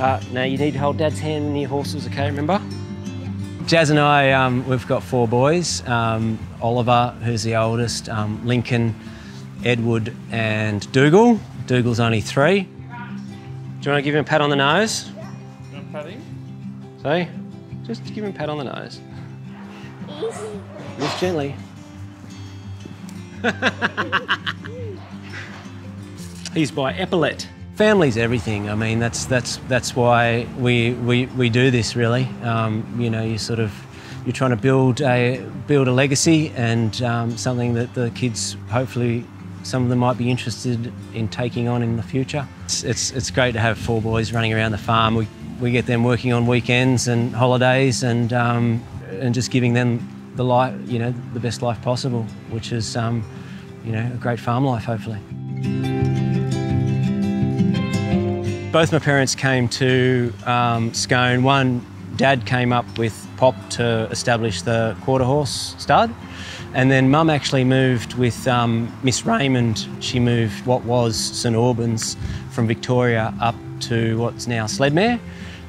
Uh, now you need to hold Dad's hand in your horses, okay, remember? Jazz and I, um, we've got four boys. Um, Oliver, who's the oldest, um, Lincoln, Edward and Dougal. Dougal's only three. Do you want to give him a pat on the nose? You want to pat him? See? Just give him a pat on the nose. Just gently. He's by Epaulette. Family's everything. I mean, that's that's that's why we we, we do this really. Um, you know, you sort of you're trying to build a build a legacy and um, something that the kids hopefully some of them might be interested in taking on in the future. It's, it's, it's great to have four boys running around the farm. We, we get them working on weekends and holidays and, um, and just giving them the life, you know, the best life possible, which is, um, you know, a great farm life, hopefully. Both my parents came to um, Scone. One, Dad came up with Pop to establish the quarter horse stud. And then Mum actually moved with um, Miss Raymond. She moved what was St Albans from Victoria up to what's now Sledmere.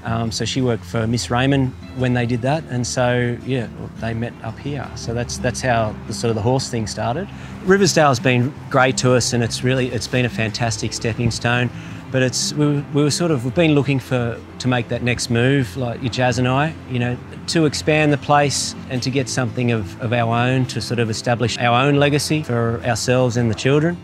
Um, so she worked for Miss Raymond when they did that, and so yeah, they met up here. So that's that's how the sort of the horse thing started. Riversdale's been great to us, and it's really it's been a fantastic stepping stone. But it's we, we were sort of we've been looking for to make that next move, like your Jazz and I, you know, to expand the place and to get something of, of our own to sort of establish our own legacy for ourselves and the children.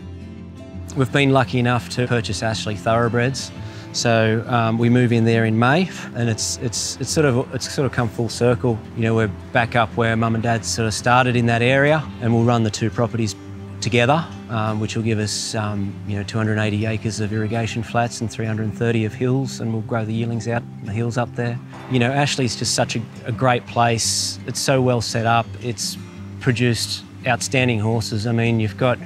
We've been lucky enough to purchase Ashleigh Thoroughbreds. So um, we move in there in May, and it's it's it's sort of it's sort of come full circle. You know, we're back up where Mum and Dad sort of started in that area, and we'll run the two properties together, um, which will give us um, you know 280 acres of irrigation flats and 330 of hills, and we'll grow the yearlings out in the hills up there. You know, Ashleigh's just such a, a great place. It's so well set up. It's produced outstanding horses. I mean, you've got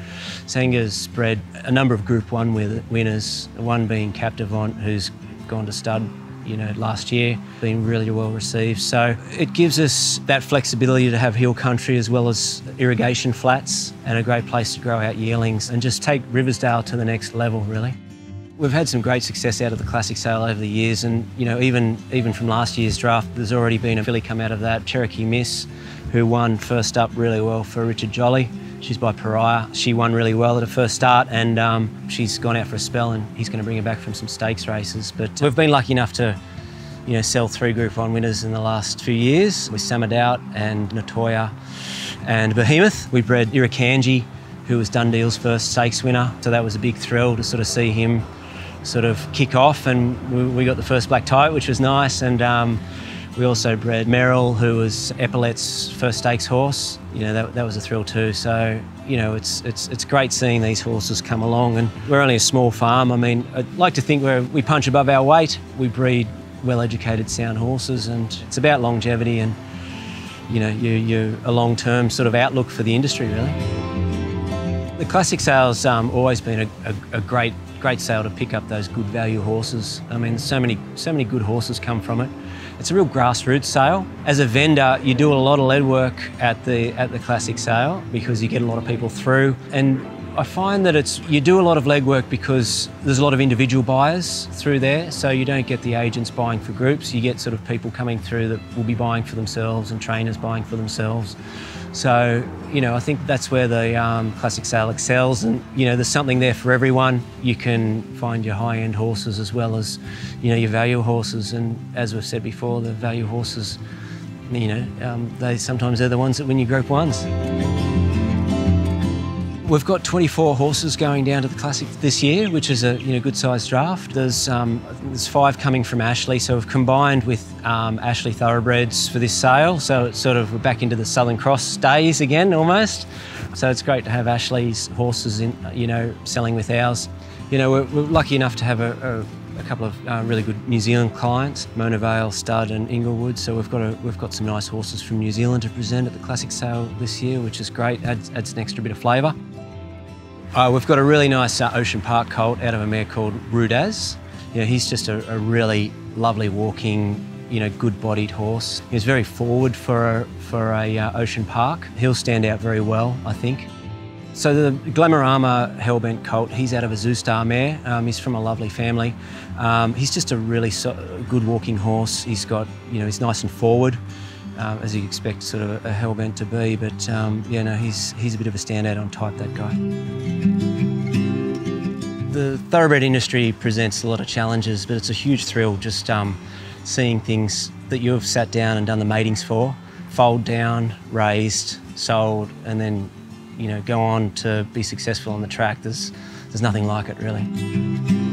Senga's bred a number of Group One winners. One being Captivant, who's gone to stud, you know, last year, been really well received. So it gives us that flexibility to have hill country as well as irrigation flats, and a great place to grow out yearlings and just take Riversdale to the next level, really. We've had some great success out of the classic sale over the years, and you know, even even from last year's draft, there's already been a filly come out of that, Cherokee Miss, who won first up really well for Richard Jolly. She's by Pariah. She won really well at her first start, and um, she's gone out for a spell, and he's going to bring her back from some stakes races. But we've been lucky enough to, you know, sell three Group One winners in the last few years with Samadoubt and Nettoyer and Behemoth. We bred Irakanji, who was Dundeel's first stakes winner, so that was a big thrill to sort of see him sort of kick off, and we, we got the first black type, which was nice, and. Um, we also bred Merrill, who was Epaulette's first stakes horse. You know, that, that was a thrill too. So, you know, it's, it's, it's great seeing these horses come along. And we're only a small farm. I mean, I'd like to think we're, we punch above our weight. We breed well-educated, sound horses, and it's about longevity and, you know, you, you, a long-term sort of outlook for the industry, really. The classic sale's um, always been a, a, a great, great sale to pick up those good value horses. I mean, so many, so many good horses come from it. It's a real grassroots sale. As a vendor, you do a lot of lead work at the at the classic sale because you get a lot of people through. And I find that it's you do a lot of legwork because there's a lot of individual buyers through there, so you don't get the agents buying for groups. You get sort of people coming through that will be buying for themselves and trainers buying for themselves. So, you know, I think that's where the um, classic sale excels, and you know, there's something there for everyone. You can find your high-end horses as well as, you know, your value horses. And as we've said before, the value horses, you know, um, they sometimes they're the ones that win your Group Ones. We've got 24 horses going down to the Classic this year, which is a you know good sized draft. There's um, there's five coming from Ashleigh, so we've combined with um, Ashleigh Thoroughbreds for this sale. So it's sort of we're back into the Southern Cross days again almost. So it's great to have Ashleigh's horses in you know selling with ours. You know we're, we're lucky enough to have a, a, a couple of uh, really good New Zealand clients, Mona Vale, Stud, and Inglewood. So we've got a, we've got some nice horses from New Zealand to present at the Classic Sale this year, which is great. Adds, adds an extra bit of flavour. Uh, we've got a really nice uh, Ocean Park colt out of a mare called Rudaz. You know, he's just a, a really lovely walking, you know, good-bodied horse. He's very forward for a, for a uh, Ocean Park. He'll stand out very well, I think. So the Glamorama Hellbent colt, he's out of a Zoustar mare. Um, he's from a lovely family. Um, he's just a really so good walking horse. He's got, you know, he's nice and forward, um, as you expect sort of a, a Hellbent to be. But um, yeah, no, he's he's a bit of a standout on type. That guy. The thoroughbred industry presents a lot of challenges, but it's a huge thrill just um, seeing things that you've sat down and done the matings for, fold down, raised, sold, and then you know, go on to be successful on the track. There's, there's nothing like it really.